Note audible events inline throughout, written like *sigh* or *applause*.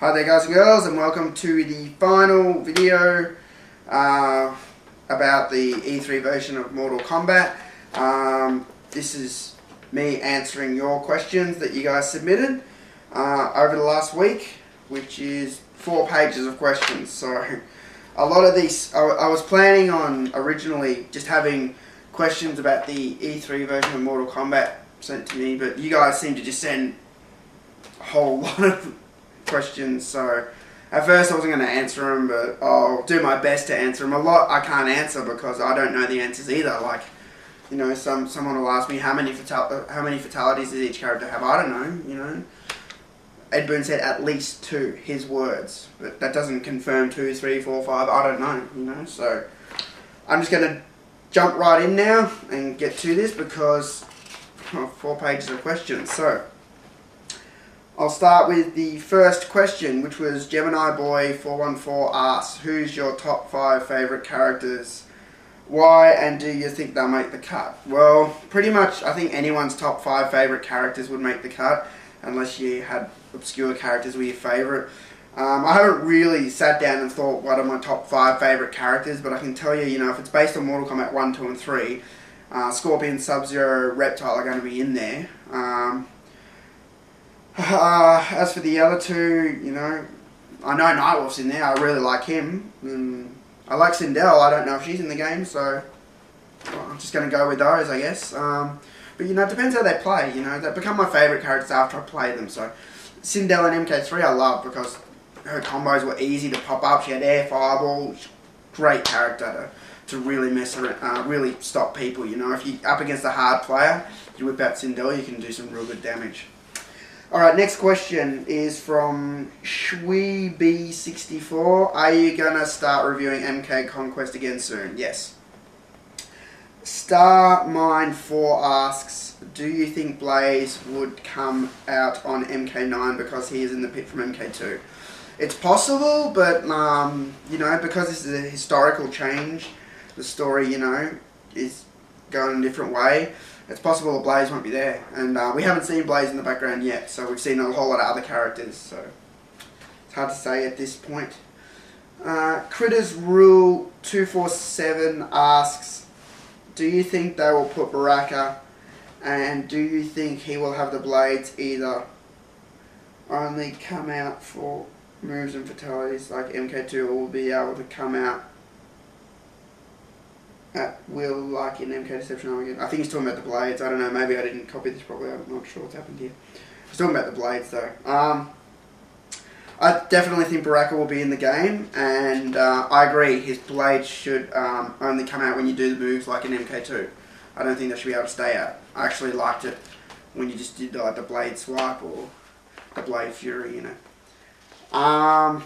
Hi there guys and girls and welcome to the final video uh, about the E3 version of Mortal Kombat. Um, this is me answering your questions that you guys submitted uh, over the last week, which is four pages of questions. So a lot of these, I, I was planning on originally just having questions about the E3 version of Mortal Kombat sent to me, but you guys seem to just send a whole *laughs* lot of questions. So at first I wasn't going to answer them, but I'll do my best to answer them. A lot I can't answer because I don't know the answers either. Like, you know, some someone will ask me how many fatal how many fatalities does each character have? I don't know. You know. Ed Boon said at least two, his words, but that doesn't confirm two, three, four, five. I don't know, you know. So I'm just gonna jump right in now and get to this because oh, four pages of questions. So I'll start with the first question, which was Gemini Boy 414 asks, "Who's your top five favorite characters? Why and do you think they'll make the cut?" Well, pretty much, I think anyone's top five favorite characters would make the cut, unless you had obscure characters were your favorite. Um, I haven't really sat down and thought what are my top five favorite characters, but I can tell you, you know, if it's based on Mortal Kombat 1, 2, and 3, uh, Scorpion, Sub Zero, Reptile are going to be in there. Um, uh, as for the other two, you know, I know Nightwolf's in there. I really like him. I like Sindel. I don't know if she's in the game, so well, I'm just going to go with those, I guess. Um, but you know, it depends how they play. You know, they become my favourite characters after I play them. So Sindel and MK3 I love because her combos were easy to pop up. She had air fireball, great character to, to really mess around, uh, really stop people. You know, if you're up against a hard player, you whip out Sindel, you can do some real good damage. All right, next question is from ShweeB64. Are you gonna start reviewing MK Conquest again soon? Yes. Star Mine 4 asks, do you think Blaze would come out on MK9 because he is in the pit from MK2? It's possible, but, um, you know, because this is a historical change, the story, you know, is going a different way, it's possible that Blaze won't be there. And uh, we haven't seen Blaze in the background yet, so we've seen a whole lot of other characters, so it's hard to say at this point. Uh, Critters Rule 247 asks, do you think they will put Baraka and do you think he will have the blades either only come out for moves and fatalities like MK2 or will be able to come out at will like in MK Deception Armageddon? I think he's talking about the blades. I don't know, maybe I didn't copy this properly. I'm not sure what's happened here. He's talking about the blades though. Um, I definitely think Baraka will be in the game, and uh, I agree. His blades should um, only come out when you do the moves like in MK2. I don't think they should be able to stay out. I actually liked it when you just did like the blade swipe or the blade fury, you know. Um,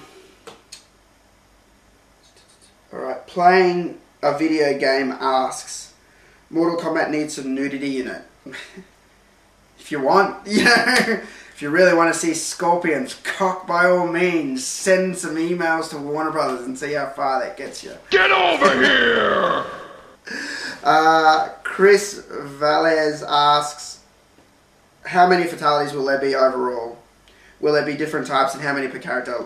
all right, playing a video game asks, Mortal Kombat needs some nudity in it. *laughs* if you want, *laughs* you know. If you really want to see Scorpions cock, by all means, send some emails to Warner Brothers and see how far that gets you. Get over *laughs* here! Uh, Chris Valles asks, how many fatalities will there be overall? Will there be different types and how many per character?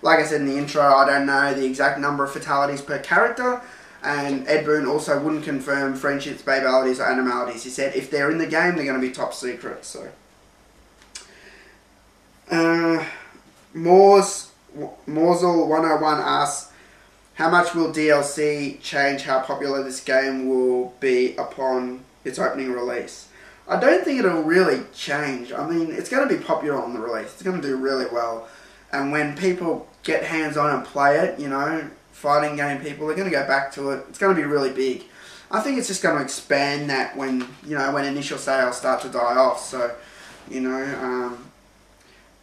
Like I said in the intro, I don't know the exact number of fatalities per character, and Ed Boon also wouldn't confirm friendships, babalities, or animalities. He said if they're in the game, they're going to be top secret, so... Uh, Moors, Morsel101 asks, how much will DLC change how popular this game will be upon its opening release? I don't think it'll really change. I mean, it's going to be popular on the release. It's going to do really well. And when people get hands-on and play it, you know, fighting game people, they're going to go back to it. It's going to be really big. I think it's just going to expand that when, you know, when initial sales start to die off. So, you know, um,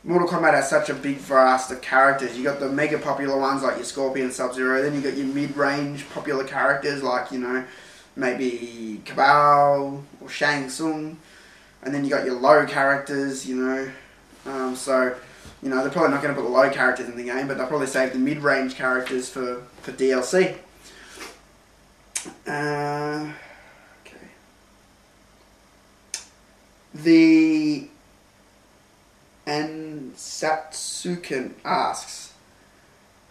Mortal Kombat has such a big vast of characters. You got the mega popular ones like your Scorpion, Sub Zero. Then you got your mid-range popular characters like you know maybe Kabal or Shang Tsung, and then you got your low characters. You know, um, so you know they're probably not going to put low characters in the game, but they'll probably save the mid-range characters for for DLC. Uh, okay. The and asks,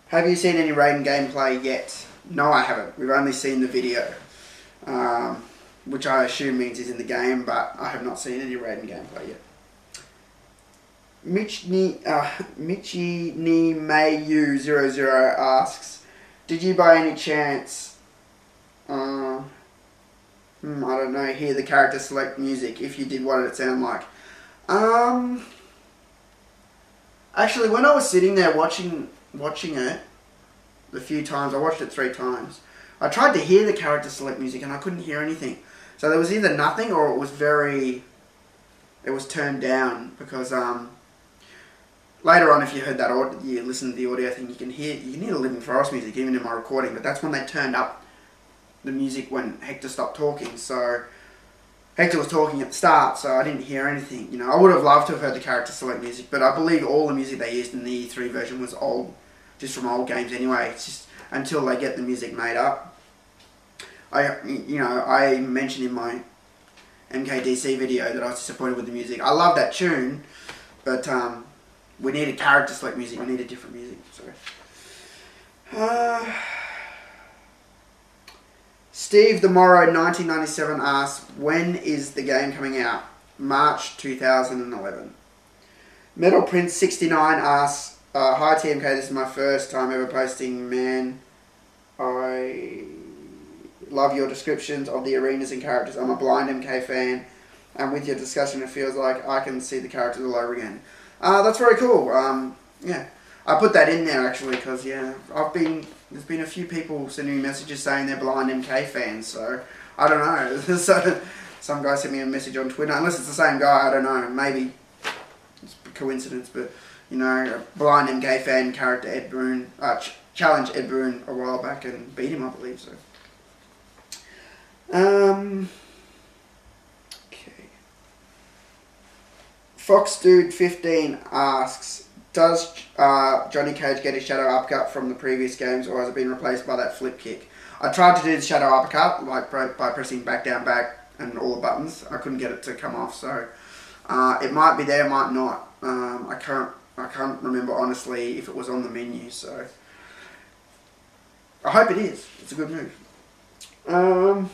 "Have you seen any Raiden gameplay yet?" No, I haven't. We've only seen the video, um, which I assume means he's in the game, but I have not seen any Raiden gameplay yet. Mitch Ni, uh, Michi Ni Mayu 00 asks, Did you by any chance, uh, hmm, I don't know, hear the character select music? If you did, what did it sound like? Um, actually, when I was sitting there watching watching it, the few times, I watched it three times, I tried to hear the character select music and I couldn't hear anything. So there was either nothing or it was very, it was turned down because, um, later on, if you heard that, you listen to the audio thing, you can hear you can hear the Living Forest music even in my recording. But that's when they turned up the music when Hector stopped talking. So Hector was talking at the start, so I didn't hear anything. You know, I would have loved to have heard the character select music, but I believe all the music they used in the E3 version was old, just from old games anyway. It's just until they get the music made up. I, you know, I mentioned in my MKDC video that I was disappointed with the music. I love that tune, but um, we need a character select music. We need a different music. Sorry. Uh, Steve the Morrow 1997 asks, when is the game coming out? March 2011. Metal Prince 69 asks, uh, hi TMK, this is my first time ever posting. Man, I love your descriptions of the arenas and characters. I'm a blind MK fan, and with your discussion, it feels like I can see the characters all over again. Uh, that's very cool. Um, yeah, I put that in there actually because yeah, I've been there's been a few people sending me messages saying they're blind MK fans. So I don't know. *laughs* so some guy sent me a message on Twitter. Unless it's the same guy, I don't know. Maybe it's a coincidence, but you know, a blind MK fan character Ed Boon uh, ch- challenged Ed Boon a while back and beat him, I believe so. Um. Fox Dude 15 asks, does uh, Johnny Cage get his shadow uppercut from the previous games, or has it been replaced by that flip kick? I tried to do the shadow uppercut, like by pressing back, down, back, and all the buttons. I couldn't get it to come off, so uh, it might be there, might not. Um, I can't, I can't remember honestly if it was on the menu. So I hope it is. It's a good move. Um,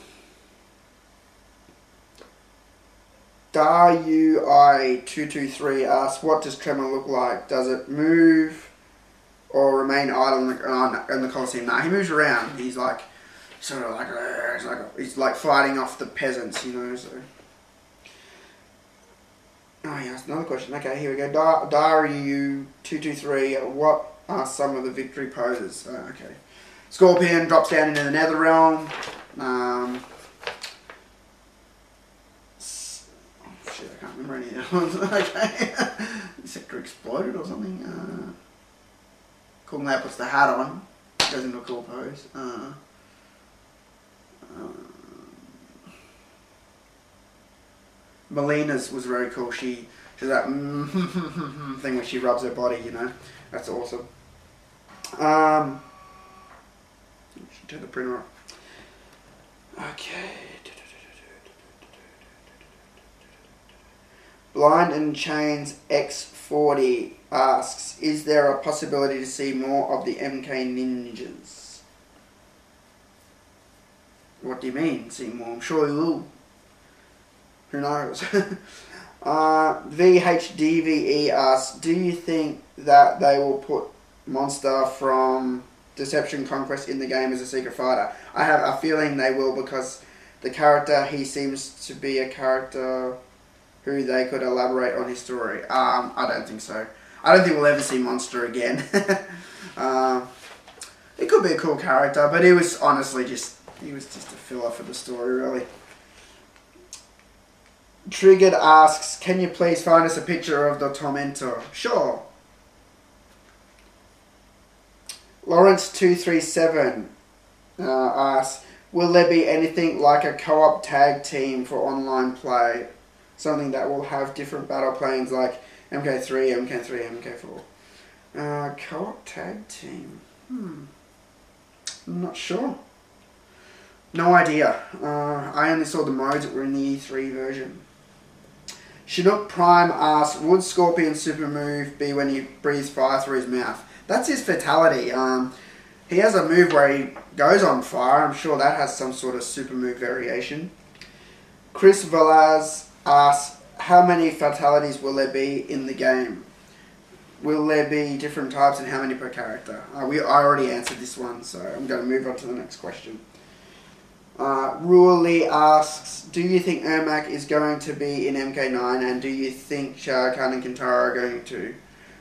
Darui223 asks, what does Tremor look like? Does it move or remain idle in the, uh, in the Colosseum? No, he moves around. He's like, sort of like, he's like, he's like fighting off the peasants, you know, so. Oh, yeah, that's another question. Okay, here we go. Dar- Dario223, what are some of the victory poses? Uh, okay. Scorpion drops down into the nether realm. Um, the ones. okay. Sektor exploded or something. Uh, Kung puts the hat on. Goes into a cool pose. Uh, uh, Mileena's was very cool. She she's that *laughs* thing where she rubs her body. You know, that's awesome. Um, turn the printer off. Okay. Blind and Chains X40 asks, is there a possibility to see more of the MK Ninjas? What do you mean, see more? I'm sure we will. Who knows? *laughs* uh, VHDVE asks, do you think that they will put Monster from Deception Conquest in the game as a secret fighter? I have a feeling they will because the character, he seems to be a character who they could elaborate on his story. Um, I don't think so. I don't think we'll ever see Monster again. *laughs* uh, it could be a cool character, but he was honestly just he was just a filler for the story, really. Triggered asks, "Can you please find us a picture of the Tormentor?" Sure. Lawrence two three seven uh, asks, "Will there be anything like a co-op tag team for online play?" Something that will have different battle planes like MK3, MK3, MK4. Uh, co-op tag team. Hmm. I'm not sure. No idea. Uh, I only saw the modes that were in the E3 version. Chinook Prime asks, would Scorpion's super move be when he breathes fire through his mouth? That's his fatality. Um, he has a move where he goes on fire. I'm sure that has some sort of super move variation. Chris Velaz asks, how many fatalities will there be in the game? Will there be different types and how many per character? Uh, we I already answered this one, so I'm going to move on to the next question. Uh, Lee asks, do you think Ermac is going to be in MK9 and do you think Shao Kahn and Kintaro are going to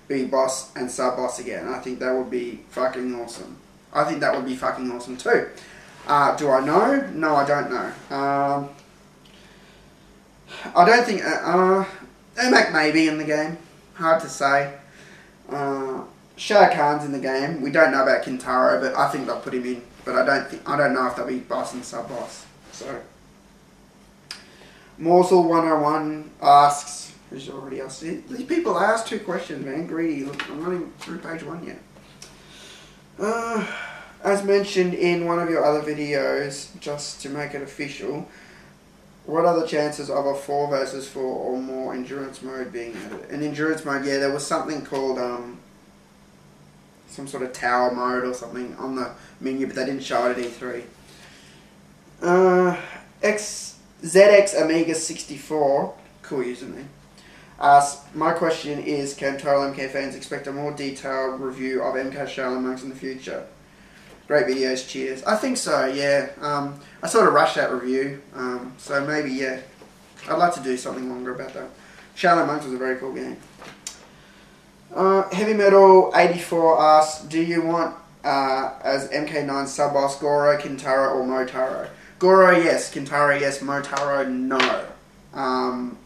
be boss and sub-boss again? I think that would be fucking awesome. I think that would be fucking awesome too. Uh, do I know? No, I don't know. Um, I don't think... Uh, uh, Ermac may be in the game. Hard to say. Uh, Shao Kahn's in the game. We don't know about Kintaro, but I think they'll put him in. But I don't think I don't know if they'll be boss and sub boss. So Morsel one hundred and one asks who's already asked these people asked two questions, man. Greedy. Look, I'm not even through page one yet. Uh, as mentioned in one of your other videos, just to make it official, what are the chances of a 4 versus 4 or more endurance mode being added? An endurance mode, yeah, there was something called um, some sort of tower mode or something on the menu, but they didn't show it at E3. Uh, X, ZX Amiga 64, cool username. Asks, my question is, can Total MK fans expect a more detailed review of MK Monks in the future? Great videos, cheers. I think so, yeah. Um, I sort of rushed that review, um, so maybe, yeah. I'd like to do something longer about that. Shaolin Monks was a very cool game. Uh, Heavy Metal 84 asks, do you want uh, as MK9 sub boss Goro, Kintaro, or Motaro? Goro, yes. Kintaro, yes. Motaro, no. Um,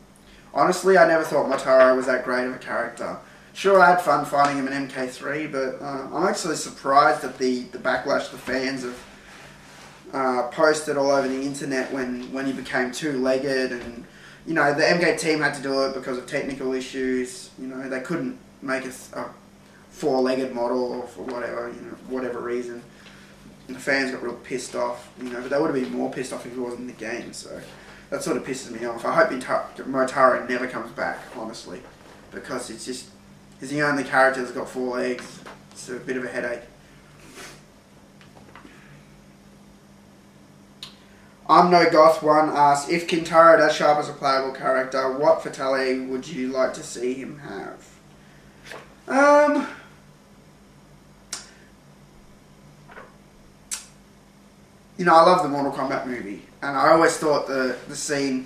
honestly, I never thought Motaro was that great of a character. Sure, I had fun fighting him in MK3, but uh, I'm actually surprised at the, the backlash the fans have uh, posted all over the internet when, when he became two-legged and, you know, the MK team had to do it because of technical issues. You know, they couldn't make a, a four-legged model or for whatever, you know, whatever reason. And the fans got real pissed off, you know, but they would have been more pissed off if he wasn't in the game, so that sort of pisses me off. I hope Motaro never comes back, honestly, because it's just He's the only character that's got four legs. It's a bit of a headache. I'm no goth one asks if Kintaro does show up as a playable character, what fatality would you like to see him have? Um You know, I love the Mortal Kombat movie and I always thought the the scene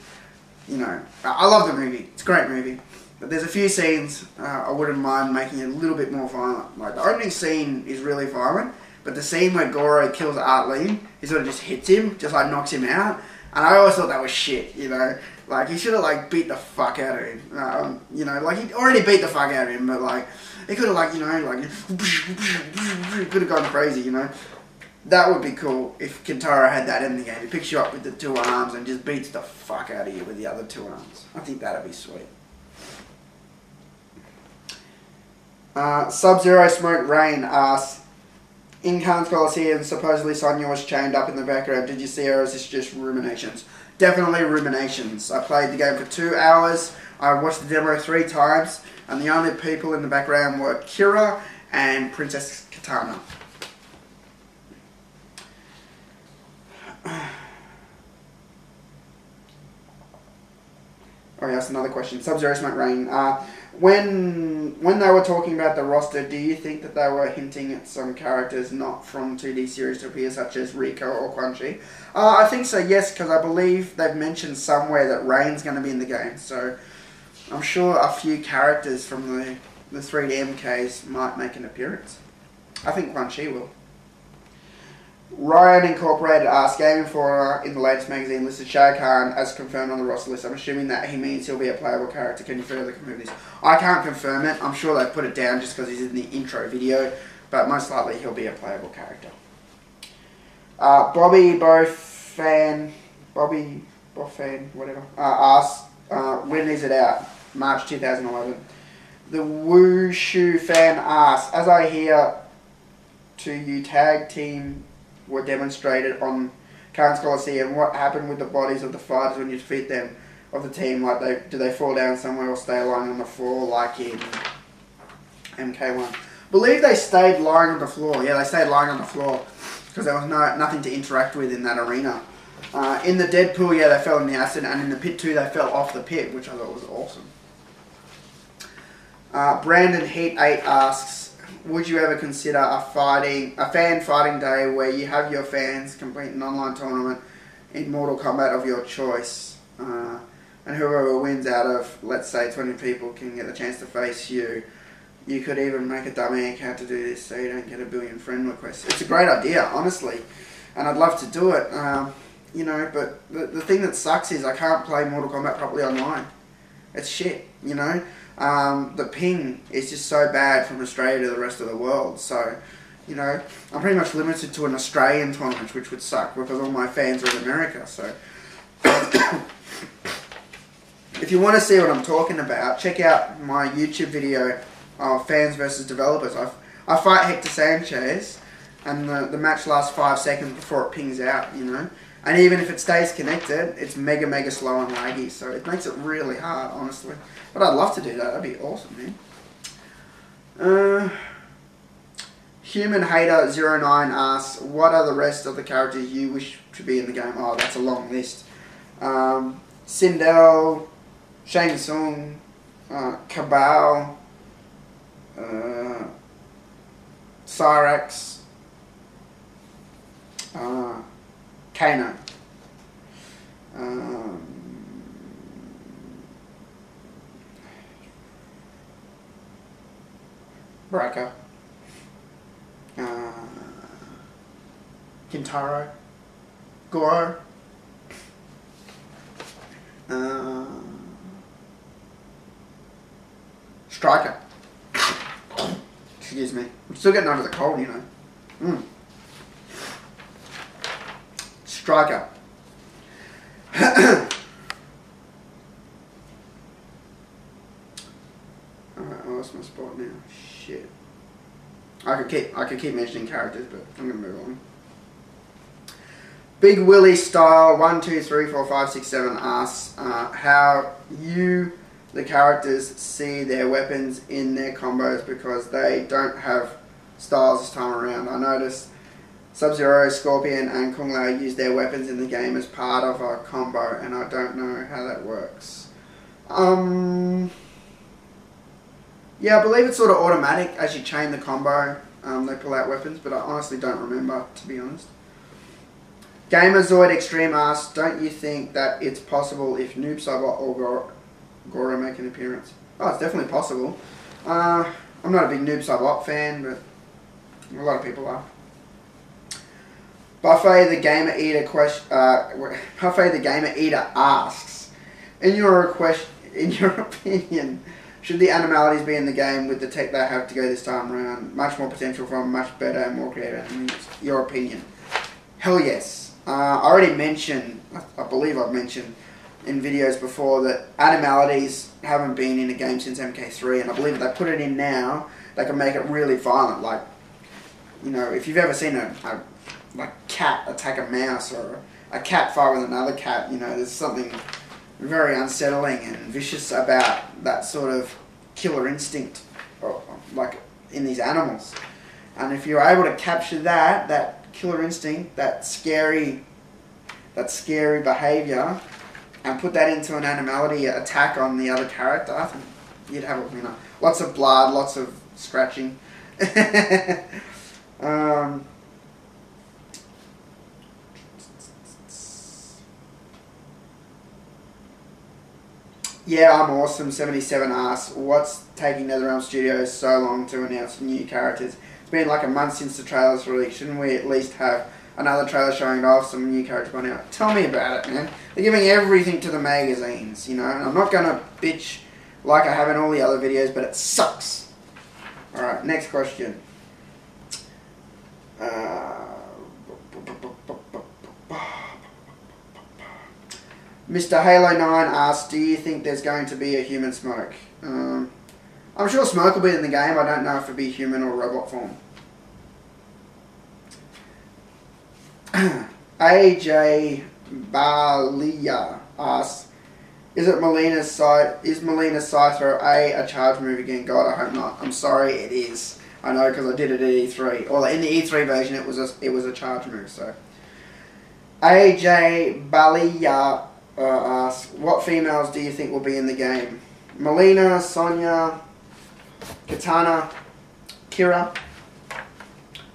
you know I love the movie. It's a great movie. But there's a few scenes uh, I wouldn't mind making it a little bit more violent. Like the opening scene is really violent, but the scene where Goro kills Art Lean, he sort of just hits him, just like knocks him out. And I always thought that was shit, you know. Like he should have like beat the fuck out of him. Um, you know, like he already beat the fuck out of him, but like he could have like you know like *laughs* could have gone crazy, you know. That would be cool if Kintaro had that in the game. He picks you up with the two arms and just beats the fuck out of you with the other two arms. I think that'd be sweet. Uh, Sub-Zero Smoke Rain asks, in Kahn's Coliseum, supposedly Sonya was chained up in the background. Did you see her or is this just ruminations? Definitely ruminations. I played the game for two hours. I watched the demo three times. And the only people in the background were Kira and Princess Kitana. *sighs* Oh, yeah, that's another question. Sub-Zero Smoke Rain. Uh, when when they were talking about the roster, do you think that they were hinting at some characters not from 2D series to appear, such as Reiko or Chi? Uh, I think so, yes, because I believe they've mentioned somewhere that Rain's going to be in the game. So I'm sure a few characters from the, the 3D MKs might make an appearance. I think Chi will. Ryan Incorporated asks, Game Informer in the latest magazine listed Shao Kahn as confirmed on the roster list. I'm assuming that he means he'll be a playable character. Can you further confirm this? I can't confirm it. I'm sure they put it down just because he's in the intro video, but most likely he'll be a playable character. Uh, Bobby Bofan, Bobby Bofan, whatever, uh, asks, uh, when is it out? March 2011. The Wushu fan asks, as I hear to you tag team were demonstrated on Kahn's Coliseum. What happened with the bodies of the fighters when you defeat them? of the team? Like, they do they fall down somewhere or stay lying on the floor like in MK1? Believe they stayed lying on the floor. Yeah, they stayed lying on the floor because there was no nothing to interact with in that arena. Uh, in the Dead Pool, yeah, they fell in the acid, and in the pit two, they fell off the pit, which I thought was awesome. Uh, Brandon Heat Eight asks, would you ever consider a fighting a fan fighting day where you have your fans complete an online tournament in Mortal Kombat of your choice, uh, and whoever wins out of let's say twenty people can get the chance to face you. You could even make a dummy account to do this so you don't get a billion friend requests. It's a great idea, honestly, and I'd love to do it. Um, you know, but the, the thing that sucks is I can't play Mortal Kombat properly online. It's shit, you know. Um, the ping is just so bad from Australia to the rest of the world. So, you know, I'm pretty much limited to an Australian tournament, which would suck because all my fans are in America. So, *coughs* if you want to see what I'm talking about, check out my YouTube video of fans versus developers. I, I fight Hector Sanchez, and the, the match lasts five seconds before it pings out, you know. And even if it stays connected, it's mega, mega slow and laggy. So it makes it really hard, honestly. But I'd love to do that. That'd be awesome, man. Uh, Human Hater 09 asks, what are the rest of the characters you wish to be in the game? Oh, that's a long list. Um, Sindel, Shang Tsung, uh, Kabal, uh, Cyrax, uh, Kano. Um, Baraka. Uh, Kintaro. Goro. Uh, Stryker. Excuse me. I'm still getting over the cold, you know. Mm. Stryker. *coughs* Alright, I lost my spot now. Shit. I could keep I could keep mentioning characters, but I'm gonna move on. Big Willie style one two three four five six seven asks uh, how you the characters see their weapons in their combos because they don't have styles this time around. I noticed Sub-Zero, Scorpion, and Kung Lao use their weapons in the game as part of a combo, and I don't know how that works. Um, yeah, I believe it's sort of automatic as you chain the combo. Um, they pull out weapons, but I honestly don't remember, to be honest. Gamerzoid Extreme asks, don't you think that it's possible if Noob Saibot or Goro, Goro make an appearance? Oh, it's definitely possible. Uh, I'm not a big Noob Saibot fan, but a lot of people are. Buffet the Gamer Eater question. Uh, Buffet the Gamer Eater asks, in your request, in your *laughs* opinion, should the animalities be in the game with the tech they have to go this time around? Much more potential for a much better and more creative animals. Your opinion? Hell yes. Uh, I already mentioned, I, I believe I've mentioned in videos before that animalities haven't been in a game since MK3, and I believe if they put it in now, they can make it really violent. Like, you know, if you've ever seen a, a like cat attack a mouse or a cat fight with another cat, you know, there's something very unsettling and vicious about that sort of killer instinct, or, like in these animals. And if you're able to capture that, that killer instinct, that scary, that scary behaviour, and put that into an animality attack on the other character, I think you'd have a winner. Lots of blood, lots of scratching. *laughs* um, Yeah, I'm awesome. 77 asks, what's taking NetherRealm Studios so long to announce new characters? It's been like a month since the trailer's released. Shouldn't we at least have another trailer showing off some new characters by now? Tell me about it, man. They're giving everything to the magazines, you know, and I'm not going to bitch like I have in all the other videos, but it sucks. Alright, next question. Uh, Mr. Halo 9 asks, do you think there's going to be a human smoke? Um, I'm sure smoke will be in the game. I don't know if it'll be human or robot form. *clears throat* AJ Balia asks, Is it Mileena's side? Is Mileena's throw A a charge move again? God, I hope not. I'm sorry, it is. I know because I did it at E3. Or in the E3 version, it was a it was a charge move. So AJ Balia uh, asks, "What females do you think will be in the game? Mileena, Sonya, Kitana, Kira,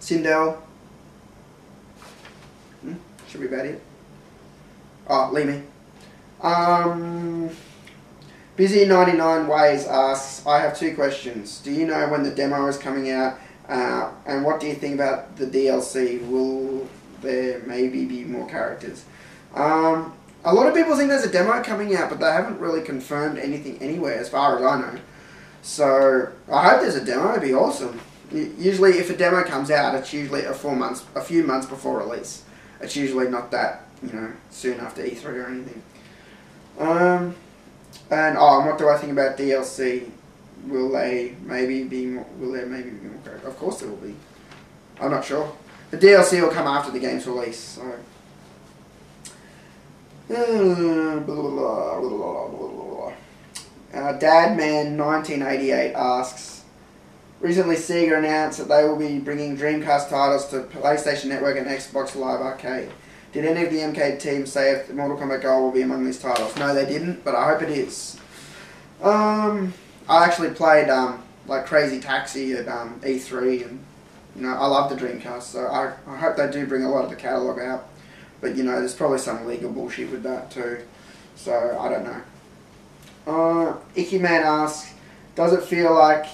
Sindel. Hmm? Should be about it. Oh, Li Mei. Um, Busy 99 Ways asks, I have two questions. Do you know when the demo is coming out? Uh, and what do you think about the DLC? Will there maybe be more characters? Um, a lot of people think there's a demo coming out, but they haven't really confirmed anything anywhere, as far as I know. So I hope there's a demo. It'd be awesome. Usually, if a demo comes out, it's usually a four months, a few months before release. It's usually not that you know soon after E3 or anything. Um, and oh, and what do I think about DLC? Will they maybe be? More, will there maybe be more? Of course there will be. I'm not sure. The DLC will come after the game's release. So. Uh, Dadman1988 asks, recently Sega announced that they will be bringing Dreamcast titles to PlayStation Network and Xbox Live Arcade. Did any of the MK team say if Mortal Kombat Gold will be among these titles? No, they didn't, but I hope it is. Um, I actually played um, like Crazy Taxi at um, E3, and you know I love the Dreamcast, so I, I hope they do bring a lot of the catalog out. But you know, there's probably some legal bullshit with that too, so I don't know. Uh, Icky Man asks, does it feel like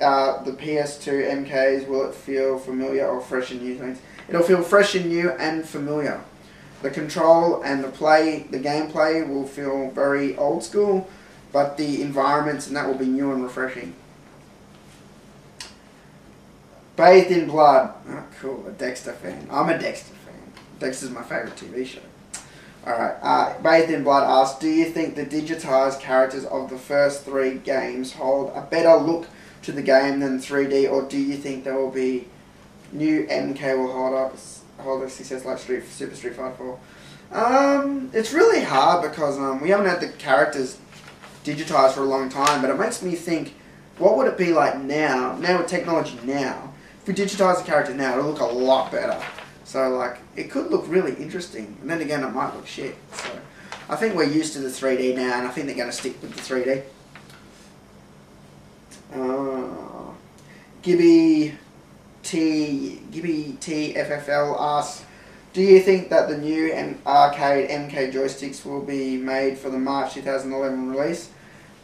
uh, the PS2 MKs? Will it feel familiar or fresh and new? Things? It'll feel fresh and new and familiar. The control and the play, the gameplay will feel very old school, but the environments and that will be new and refreshing. Bathed in Blood. Oh, cool. A Dexter fan. I'm a Dexter fan. is my favorite TV show. Alright. Uh, Bathed in Blood asks, do you think the digitized characters of the first three games hold a better look to the game than 3D, or do you think there will be new MK will hold up hold a success like Street Super Street Fighter 4? Um, it's really hard because um, we haven't had the characters digitized for a long time, but it makes me think, what would it be like now? Now with technology now, if we digitize the characters now, it'll look a lot better. So like, it could look really interesting, and then again, it might look shit. So I think we're used to the 3D now, and I think they're going to stick with the 3D. Uh, Gibby T Gibby T FFL asks, do you think that the new M- arcade MK joysticks will be made for the March 2011 release?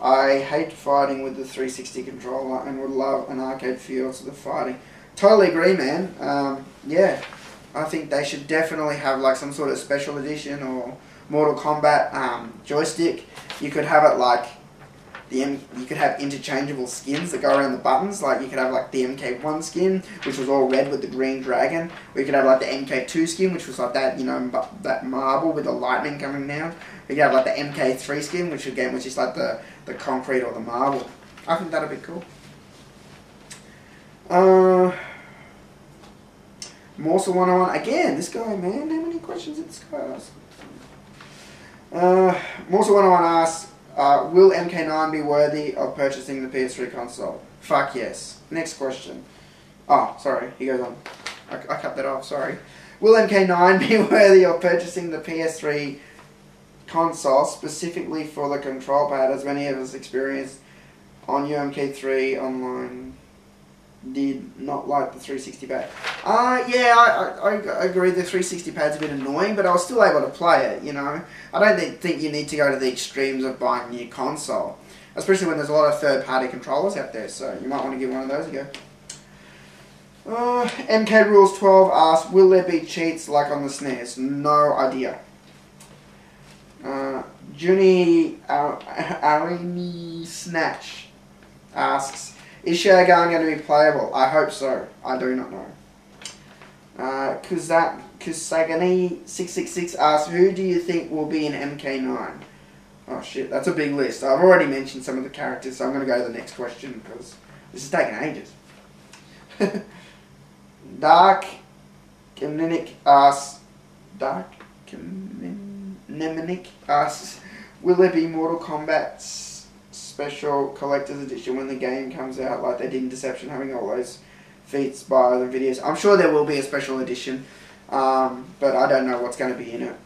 I hate fighting with the 360 controller and would love an arcade feel to the fighting. Totally agree, man. Um, yeah, I think they should definitely have like some sort of special edition or Mortal Kombat um, joystick. You could have it like the M- you could have interchangeable skins that go around the buttons. Like you could have like the MK1 skin, which was all red with the green dragon. You could have like the MK2 skin, which was like that you know that marble with the lightning coming down. You could have like the MK3 skin, which again was just like the the concrete or the marble. I think that'd be cool. Uh, Morsel 101 again. This guy, man, how many questions did this guy ask? Uh, Morsel 101 asks. Uh, will MK9 be worthy of purchasing the PS3 console? Fuck yes. Next question. Oh, sorry. He goes on. I, I cut that off. Sorry. Will MK9 *laughs* be worthy of purchasing the PS3 console specifically for the control pad, as many of us experienced on UMK3 online? Did not like the 360 pad. Uh, yeah, I, I, I agree. The 360 pad's a bit annoying, but I was still able to play it. You know, I don't think, think you need to go to the extremes of buying a new console, especially when there's a lot of third-party controllers out there. So you might want to give one of those a go. Uh, MK Rules 12 asks, will there be cheats like on the SNES? No idea. Uh, Junie *laughs* Ar- Arini Snatch asks, is Shogun going to be playable? I hope so. I do not know. Uh, Kuzak, Kusagani666 asks, who do you think will be in MK9? Oh shit, that's a big list. I've already mentioned some of the characters, so I'm going to go to the next question because this is taking ages. *laughs* Dark Kemninik asks, Dark Kemninik asks, will there be Mortal Kombat's special collector's edition when the game comes out, like they did in Deception, having all those feats by the videos? I'm sure there will be a special edition, um, but I don't know what's going to be in it.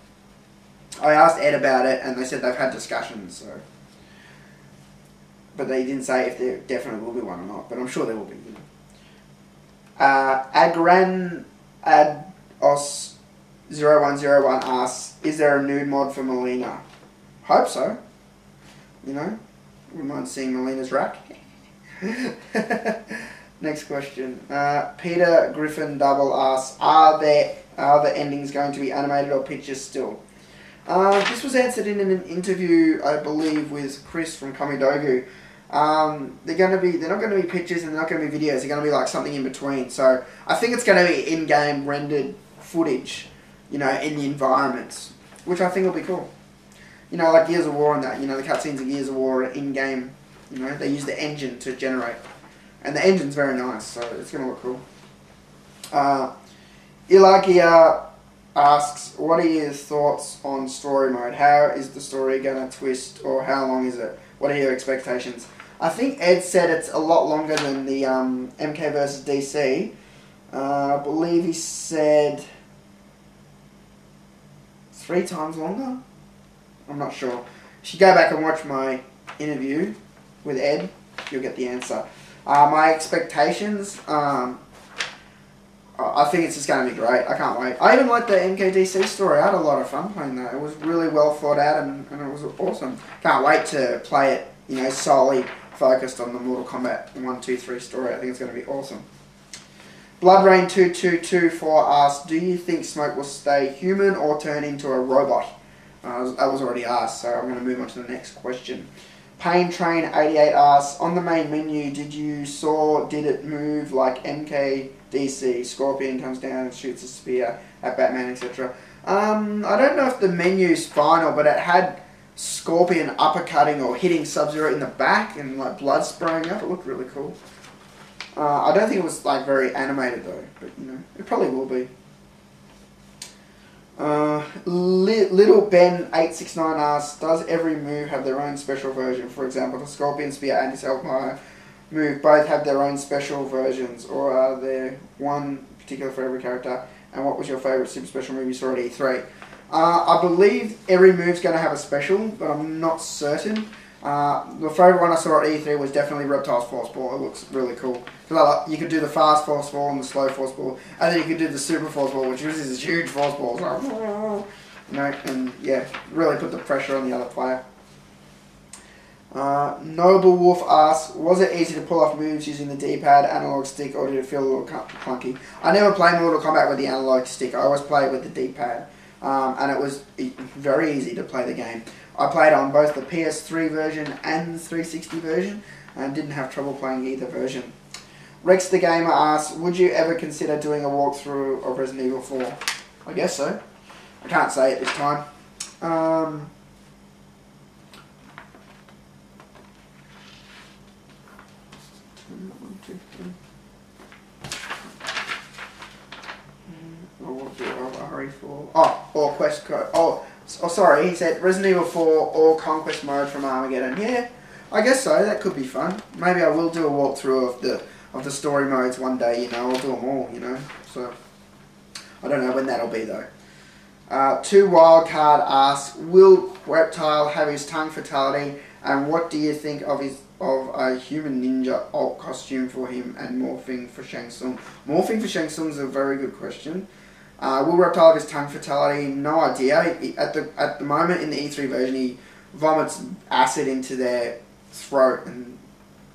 I asked Ed about it, and they said they've had discussions, so. But they didn't say if there definitely will be one or not, but I'm sure there will be. You. Uh, Agran Ados 0101 asks, is there a nude mod for Mileena? Hope so. You know, wouldn't mind seeing Mileena's rack. *laughs* Next question. Uh, Peter Griffin Double asks, are there are the endings going to be animated or pictures still? Uh, this was answered in an interview, I believe, with Chris from Kamidogu. Um, they're going to be they're not going to be pictures and they're not going to be videos. They're going to be like something in between. So I think it's going to be in-game rendered footage, you know, in the environments, which I think will be cool. You know, like Gears of War and that. You know, the cutscenes of Gears of War are in-game. You know, they use the engine to generate, and the engine's very nice, so it's going to look cool. Uh, Ilagia asks, what are your thoughts on story mode? How is the story going to twist, or how long is it? What are your expectations? I think Ed said it's a lot longer than the um, MK versus DC. Uh, I believe he said three times longer. I'm not sure. If you go back and watch my interview with Ed, you'll get the answer. Uh, my expectations, um, I think it's just going to be great. I can't wait. I even liked the MKDC story. I had a lot of fun playing that. It was really well thought out and, and it was awesome. Can't wait to play it, you know, solely focused on the Mortal Kombat 1, 2, 3 story. I think it's going to be awesome. BloodRain2224 asks, do you think Smoke will stay human or turn into a robot? That was already asked, so I'm going to move on to the next question. Pain Train 88 asks, on the main menu, did you saw, did it move like MK DC? Scorpion comes down and shoots a spear at Batman, etc. Um, I don't know if the menu's final, but it had Scorpion uppercutting or hitting Sub-Zero in the back and like blood spraying up. It looked really cool. Uh, I don't think it was like very animated though, but you know, it probably will be. Uh, Li- Little Ben eight six nine asks, does every move have their own special version? For example, the Scorpion Spear and his Hellfire move both have their own special versions, or are there one particular for every character? And what was your favourite super special move you saw at E3? Uh, I believe every move's going to have a special, but I'm not certain. Uh, the favourite one I saw at E3 was definitely Reptile's Force Ball. It looks really cool. Like, you could do the fast Force Ball and the slow Force Ball, and then you could do the Super Force Ball, which uses this huge Force Ball. You *laughs* know, and yeah, really put the pressure on the other player. Uh, Noble Wolf asks, was it easy to pull off moves using the D-pad, analog stick, or did it feel a little clunky? I never played Mortal Kombat with the analog stick. I always played with the D-pad, um, and it was very easy to play the game. I played on both the PS3 version and the 360 version, and didn't have trouble playing either version. Rex the Gamer asks, would you ever consider doing a walkthrough of Resident Evil 4? I guess so. I can't say at this time. Um, Oh, or quest code. Oh, oh, sorry. He said Resident Evil 4 or Conquest mode from Armageddon. Yeah, I guess so. That could be fun. Maybe I will do a walkthrough of the of the story modes one day. You know, I'll do them all. You know, so I don't know when that'll be though. Uh, two wildcard asks, will Reptile have his tongue fatality, and what do you think of his of a human ninja alt costume for him and morphing for Shang Tsung? Morphing for Shang Tsung is a very good question. Uh, will Reptile have his tongue fatality? No idea. He, at the at the moment in the E3 version, he vomits acid into their throat and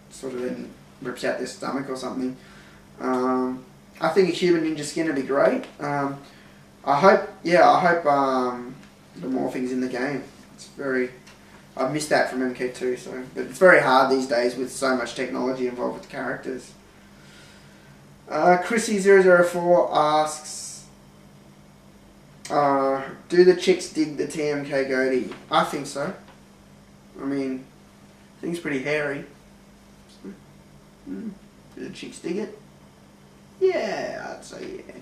sort of then rips out their stomach or something. Um, I think a human ninja skin would be great. Um, I hope, yeah, I hope um, the morphing's in the game. It's very, I've missed that from MK2, so but it's very hard these days with so much technology involved with characters. Uh, Chrissy004 asks, uh, do the chicks dig the TMK goatee? I think so. I mean, thing's pretty hairy. Mm. Do the chicks dig it? Yeah, I'd say yeah.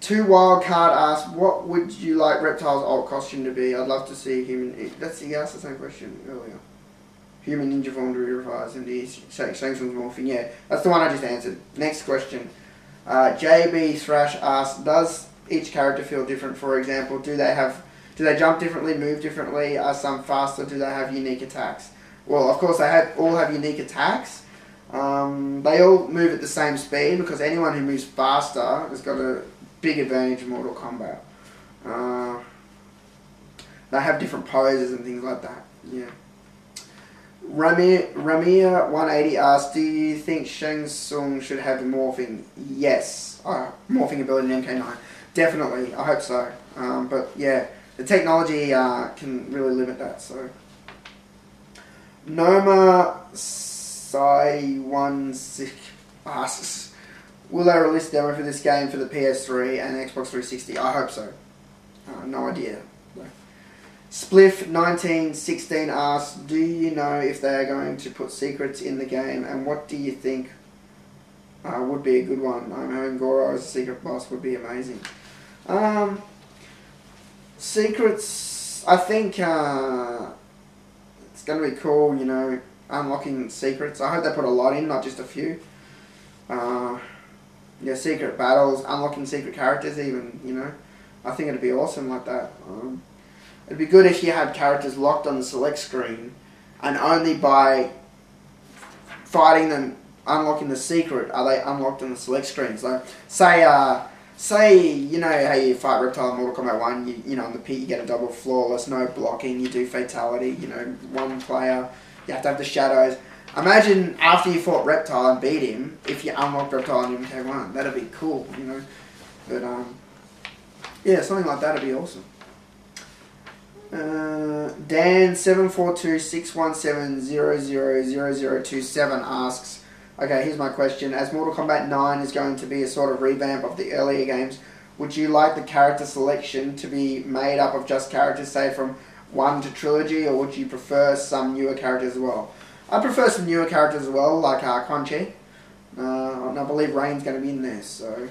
Two wild card asks, what would you like Reptile's alt costume to be? I'd love to see human. That's he asked the same question earlier. Human ninja form to revise and the Shang morphing. Yeah, that's the one I just answered. Next question. Uh, JB Thrash asks, does each character feel different? For example, do they have, do they jump differently, move differently? Are some faster? Do they have unique attacks? Well, of course, they have all have unique attacks. Um, they all move at the same speed because anyone who moves faster has got a big advantage in Mortal Kombat. Uh, they have different poses and things like that. Yeah. Ramir, Ramir 180 asks, do you think Shang Tsung should have morphing? Yes. Uh, morphing ability in MK9. Definitely. I hope so. Um, but yeah, the technology uh, can really limit that. So. Noma Sai One Six asks, will they release demo for this game for the PS3 and Xbox 360? I hope so. Uh, no idea. Spliff 1916 asks, do you know if they are going to put secrets in the game and what do you think uh, would be a good one? I'm hoping Goro as a secret boss would be amazing. Um, secrets, I think uh, it's going to be cool, you know, unlocking secrets. I hope they put a lot in, not just a few. Uh, yeah, secret battles, unlocking secret characters even, you know. I think it'd be awesome like that. Um, It'd be good if you had characters locked on the select screen, and only by fighting them, unlocking the secret, are they unlocked on the select screen. So, say, uh, say you know how you fight Reptile in Mortal Kombat One. You, you know on the pit you get a double flawless, no blocking. You do fatality. You know one player. You have to have the shadows. Imagine after you fought Reptile and beat him, if you unlocked Reptile in MK1, that'd be cool, you know. But um, yeah, something like that'd be awesome. Uh, Dan seven four two six one seven zero zero zero zero two seven asks, okay, here's my question: As Mortal Kombat Nine is going to be a sort of revamp of the earlier games, would you like the character selection to be made up of just characters, say from one to trilogy, or would you prefer some newer characters as well? I prefer some newer characters as well, like uh, Quan Chi. Uh, and I believe Rain's going to be in there, so.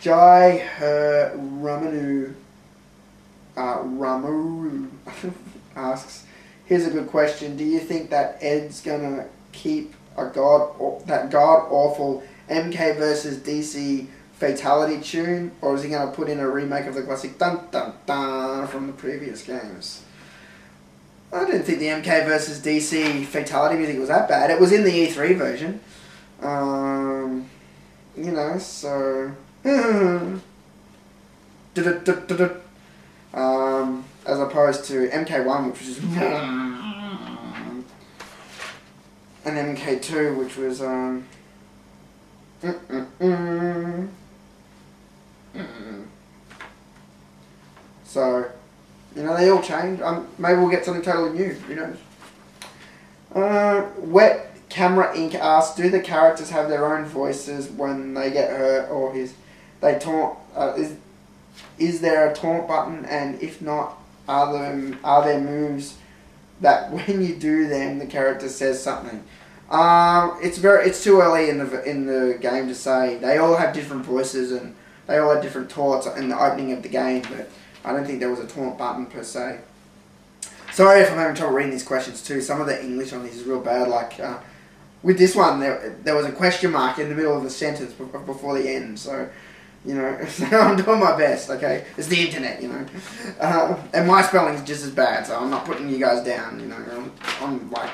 Jai uh, Ramanu uh, Ramaru *laughs* asks, here's a good question. Do you think that Ed's gonna keep a god that god awful MK versus DC fatality tune, or is he gonna put in a remake of the classic dun dun dun from the previous games? I didn't think the MK versus DC fatality music was that bad. It was in the E3 version. Um, you know, so. *laughs* um, as opposed to MK1, which was *laughs* and MK2, which was um, *laughs* so you know they all change. Um, maybe we'll get something totally new. Who knows? Uh, wet camera ink asks, do the characters have their own voices when they get hurt or is they taunt? Uh, is is there a taunt button? And if not, are there, are there moves that *laughs* when you do them, the character says something? Um, it's very it's too early in the in the game to say. They all have different voices and they all have different taunts in the opening of the game, but I don't think there was a taunt button per se. Sorry if I'm having trouble reading these questions too. Some of the English on these is real bad. Like uh, with this one, there there was a question mark in the middle of the sentence before the end, so you know, *laughs* I'm doing my best, okay? It's the internet, you know. Uh, and my spelling's just as bad, so I'm not putting you guys down, you know. I'm, I'm, like,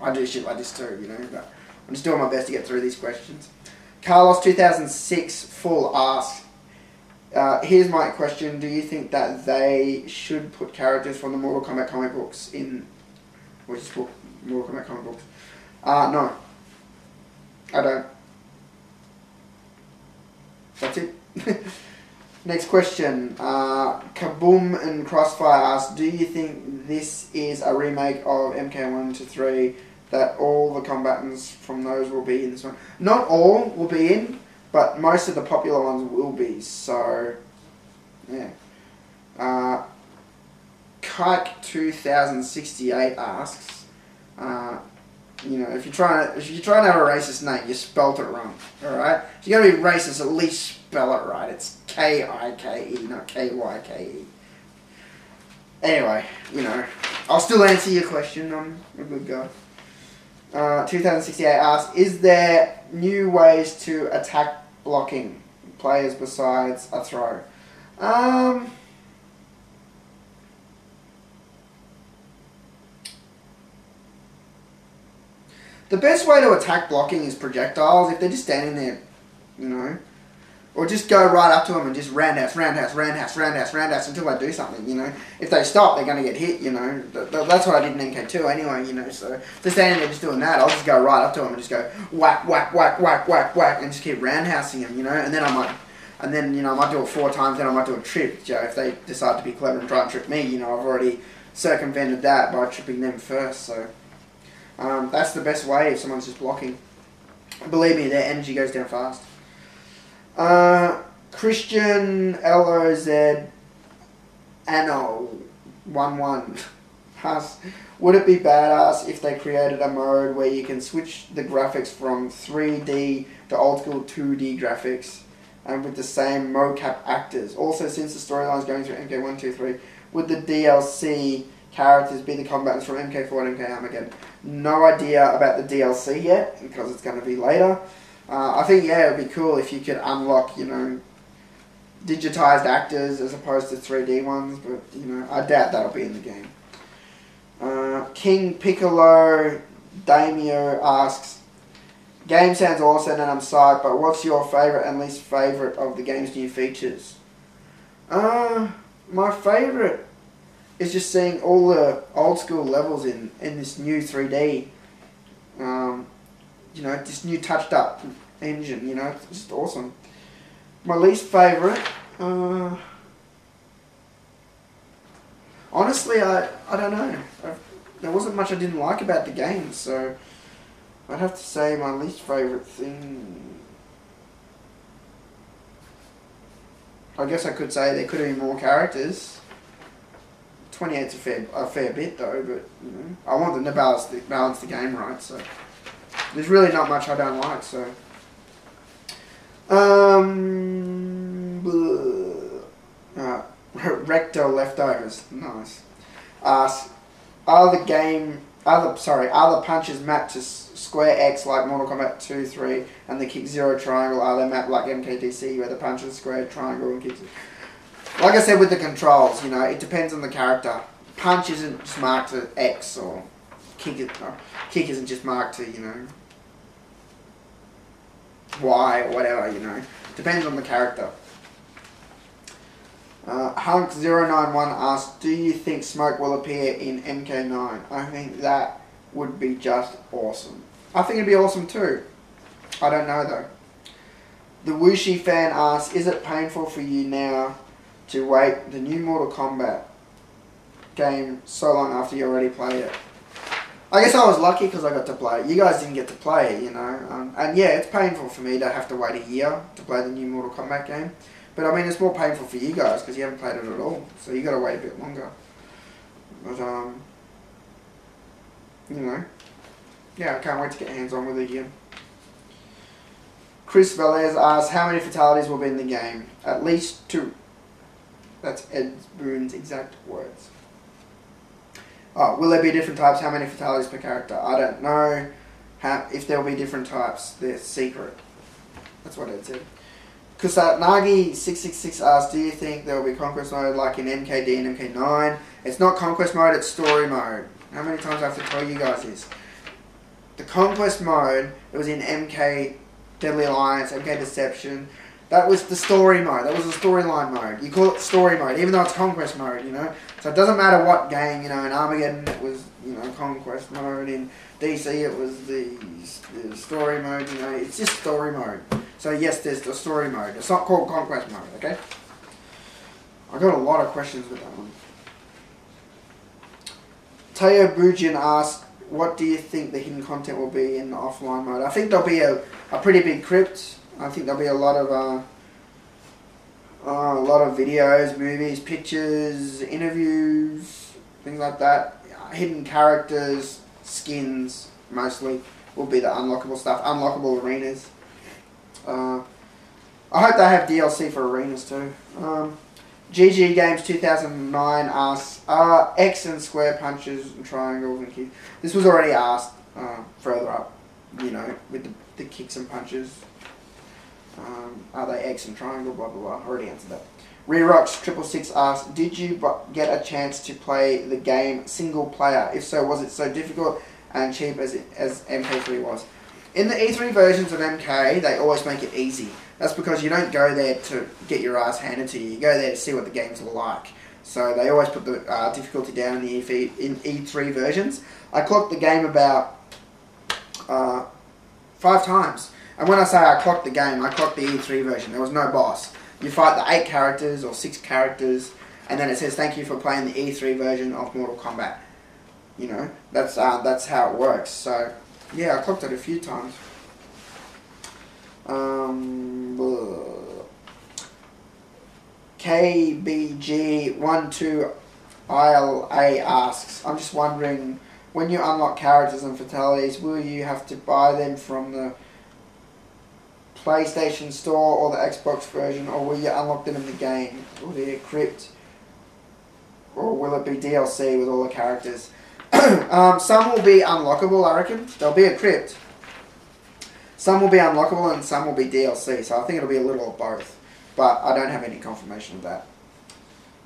I do shit like this too, you know, but I'm just doing my best to get through these questions. Carlos 2006 full asks, uh, here's my question. Do you think that they should put characters from the Mortal Kombat comic books in, which is Mortal Kombat comic books? Uh, no. I don't. That's it. *laughs* Next question. Uh, Kaboom and Crossfire asks, do you think this is a remake of MK1 to 3 that all the combatants from those will be in this one? Not all will be in, but most of the popular ones will be. So, yeah. Uh, Kike2068 asks, uh, You know, if you're trying to if you're trying to have a racist name, you spelt it wrong. All right. If you're gonna be racist, at least spell it right. It's K I K E, not K Y K E. Anyway, you know, I'll still answer your question. I'm a good guy. Uh, 2068 asks, is there new ways to attack blocking players besides a throw? Um, the best way to attack blocking is projectiles. If they're just standing there, you know, or just go right up to them and just roundhouse, roundhouse, roundhouse, roundhouse, roundhouse until they do something, you know. If they stop, they're going to get hit, you know. That's what I did in MK2 anyway, you know. So if they're standing there just doing that, I'll just go right up to them and just go whack, whack, whack, whack, whack, whack, and just keep roundhousing them, you know. And then I might, and then, you know, I might do it four times, then I might do a trip, you know, if they decide to be clever and try and trip me, you know, I've already circumvented that by tripping them first, so. Um, that's the best way if someone's just blocking. Believe me, their energy goes down fast. Uh, Christian LOZ Anno 1 1 *laughs* asks, Would it be badass if they created a mode where you can switch the graphics from 3D to old school 2D graphics and with the same mocap actors? Also, since the storyline is going through MK123, would the DLC characters be the combatants from MK4 and MK Armageddon? No idea about the DLC yet because it's going to be later. Uh, I think yeah, it'd be cool if you could unlock you know digitized actors as opposed to 3D ones, but you know I doubt that'll be in the game. Uh, King Piccolo Daimyo asks, "Game sounds awesome and I'm psyched, but what's your favorite and least favorite of the game's new features?" Uh, my favorite is just seeing all the old school levels in, in this new 3D. Um, you know, this new touched up engine, you know, it's just awesome. My least favourite, uh, honestly, I, I don't know. I've, there wasn't much I didn't like about the game, so I'd have to say my least favourite thing. I guess I could say there could have been more characters. 28's a fair, a fair bit though, but you know, I want them to balance the, balance the game right, so there's really not much I don't like, so. Um, uh, *laughs* recto leftovers, nice. Uh, are the game, the, sorry, are the punches mapped to square X like Mortal Kombat 2, 3, and the kick zero triangle? Are they mapped like MKDC where the punch is square triangle and kicks? Like I said with the controls, you know, it depends on the character. Punch isn't just marked to X or kick, it, or kick isn't just marked to, you know, Y or whatever, you know. Depends on the character. Uh, Hunk091 asks, do you think Smoke will appear in MK9? I think that would be just awesome. I think it'd be awesome too. I don't know though. The Wushi fan asks, is it painful for you now to wait the new Mortal Kombat game so long after you already played it? I guess I was lucky because I got to play it. You guys didn't get to play it, you know. Um, and yeah, it's painful for me to have to wait a year to play the new Mortal Kombat game. But I mean, it's more painful for you guys because you haven't played it at all. So you got to wait a bit longer. But um, you know, yeah, I can't wait to get hands on with it again. Chris Velez asks, how many fatalities will be in the game? At least two. That's Ed Boon's exact words. Oh, will there be different types? How many fatalities per character? I don't know. How, if there will be different types, they're secret. That's what Ed said. Kusatnagi666 asks, do you think there will be conquest mode like in MKD and MK9? It's not conquest mode, it's story mode. How many times I have to tell you guys this? The conquest mode, it was in MK Deadly Alliance, MK Deception, that was the story mode. That was the storyline mode. You call it story mode, even though it's conquest mode, you know. So it doesn't matter what game, you know. In Armageddon, it was you know conquest mode. In DC, it was the, the story mode. You know, it's just story mode. So yes, there's the story mode. It's not called conquest mode. Okay. I got a lot of questions with that one. Teo Bujian asked, "What do you think the hidden content will be in the offline mode?" I think there'll be a, a pretty big crypt I think there'll be a lot of uh, uh, a lot of videos, movies, pictures, interviews, things like that. Hidden characters, skins, mostly will be the unlockable stuff, unlockable arenas. Uh, I hope they have DLC for arenas too. Um, GG Games 2009 asks, are X and square punches and triangles and kicks? This was already asked uh, further up, you know, with the, the kicks and punches. Um, are they X and triangle, blah blah blah. I already answered that. Rerox triple six asks, did you get a chance to play the game single player? If so, was it so difficult and cheap as it, as MK3 was? In the E3 versions of MK, they always make it easy. That's because you don't go there to get your ass handed to you. You go there to see what the game's like. So they always put the uh, difficulty down in the E3, in E3 versions. I clocked the game about uh, five times. And when I say I clocked the game, I clocked the E3 version. There was no boss. You fight the eight characters or six characters, and then it says thank you for playing the E3 version of Mortal Kombat. You know, that's uh, that's how it works. So, yeah, I clocked it a few times. Um, blah. KBG12 ILA asks, I'm just wondering, when you unlock characters and fatalities, will you have to buy them from the PlayStation Store or the Xbox version, or will you unlock them in the game? Will they crypt? Or will it be DLC with all the characters? *clears throat* um, some will be unlockable, I reckon. There'll be a crypt. Some will be unlockable and some will be DLC, so I think it'll be a little of both. But I don't have any confirmation of that.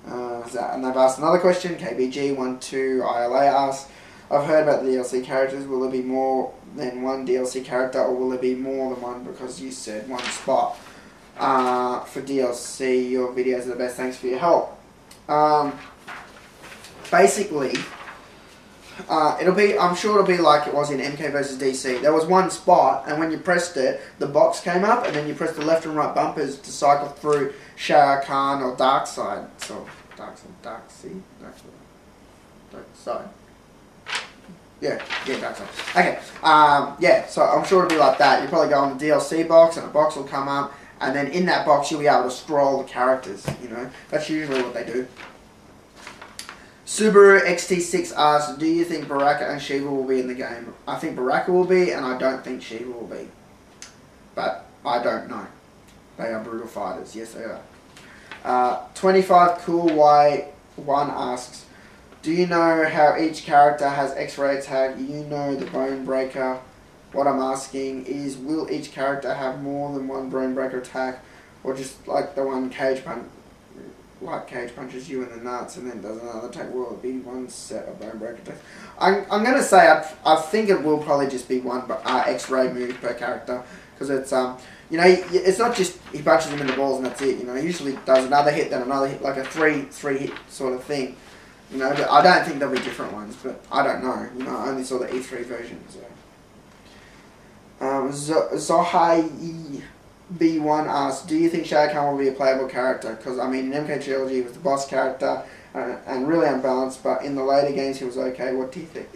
Uh, and they've asked another question. KBG12ILA asks, I've heard about the DLC characters. Will there be more than one DLC character, or will there be more than one because you said one spot uh, for DLC? Your videos are the best. Thanks for your help. Um, basically, uh, it'll be. I'm sure it'll be like it was in MK versus DC. There was one spot, and when you pressed it, the box came up, and then you pressed the left and right bumpers to cycle through Shao Kahn or Darkseid. So Darkseid, Dark Sea, Darkseid, Dark Side. Yeah, yeah. Okay, um, yeah. So I'm sure it'll be like that. You'll probably go on the DLC box, and a box will come up, and then in that box you'll be able to scroll the characters. You know, that's usually what they do. Subaru XT6 asks, do you think Baraka and Shiva will be in the game? I think Baraka will be, and I don't think Shiva will be. But I don't know. They are brutal fighters. Yes, they are. Uh, 25 Cool Y1 asks, do you know how each character has X-ray attack? You know the Bone Breaker. What I'm asking is, will each character have more than one Bone Breaker attack, or just like the one Cage Punch? like cage punches you in the nuts and then does another attack, will it be one set of bone breaker attacks? I'm, I'm going to say I, I think it will probably just be one uh, X-ray move per character because it's um you know it's not just he punches them in the balls and that's it. You know he usually does another hit then another hit like a three three hit sort of thing. You know, I don't think there'll be different ones, but I don't know. You know, I only saw the E3 version. So. Um, Zohai B1 asks, do you think Shao Kahn will be a playable character? Because, I mean, in MK Trilogy, he was the boss character uh, and really unbalanced, but in the later games, he was okay. What do you think?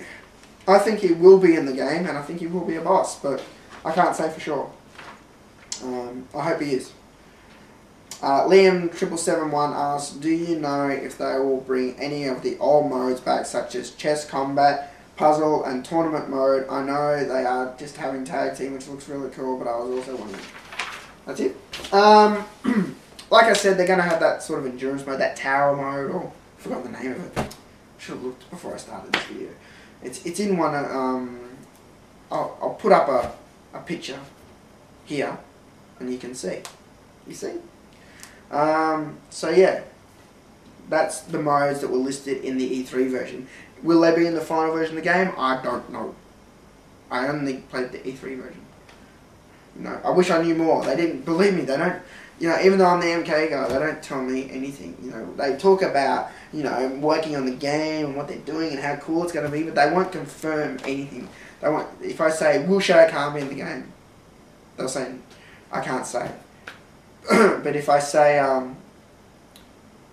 I think he will be in the game, and I think he will be a boss, but I can't say for sure. Um, I hope he is. Uh, Liam triple seven one asks, "Do you know if they will bring any of the old modes back, such as Chess Kombat, puzzle, and tournament mode? I know they are just having tag team, which looks really cool, but I was also wondering." That's it. Um, *clears throat* like I said, they're going to have that sort of endurance mode, that tower mode, or I forgot the name of it. Should have looked before I started this video. It's it's in one. Um, I'll, I'll put up a, a picture here, and you can see. You see? Um, so yeah, that's the modes that were listed in the E3 version. Will they be in the final version of the game? I don't know. I only played the E3 version. No, I wish I knew more. They didn't believe me. They don't. You know, even though I'm the MK guy, they don't tell me anything. You know, they talk about you know working on the game and what they're doing and how cool it's going to be, but they won't confirm anything. They won't. If I say will Shao Kahn be in the game, they'll say I can't say. *clears throat* but if I say um,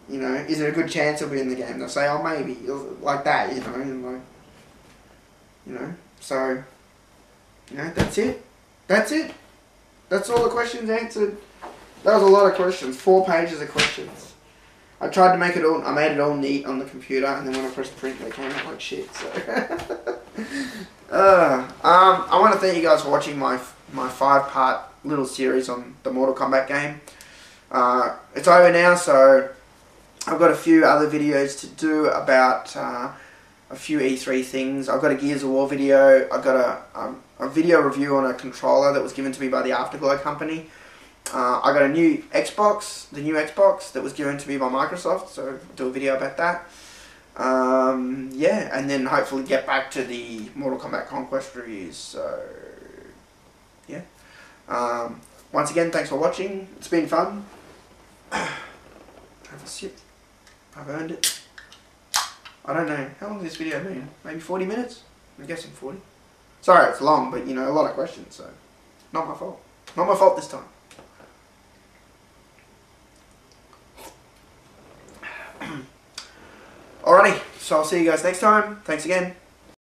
you know, is it a good chance he'll be in the game? They'll say, oh maybe, like that. You know, and like, you know, so you know that's it. That's it. That's all the questions answered. That was a lot of questions. Four pages of questions. I tried to make it all. I made it all neat on the computer, and then when I pressed print, they came out like shit. So, *laughs* uh, um, I want to thank you guys for watching my my five part little series on the Mortal Kombat game. Uh, it's over now, so I've got a few other videos to do about uh, a few E3 things. I've got a Gears of War video. I've got a, um, a video review on a controller that was given to me by the Afterglow company. Uh, I got a new Xbox, the new Xbox that was given to me by Microsoft, so I'll do a video about that. Um, yeah, and then hopefully get back to the Mortal Kombat Conquest reviews. So. Um, once again, thanks for watching. It's been fun. *coughs* Have a sip. I've earned it. I don't know. How long has this video been? Maybe 40 minutes? I'm guessing 40. Sorry, it's long, but you know, a lot of questions, so not my fault. Not my fault this time. *coughs* Alrighty, so I'll see you guys next time. Thanks again.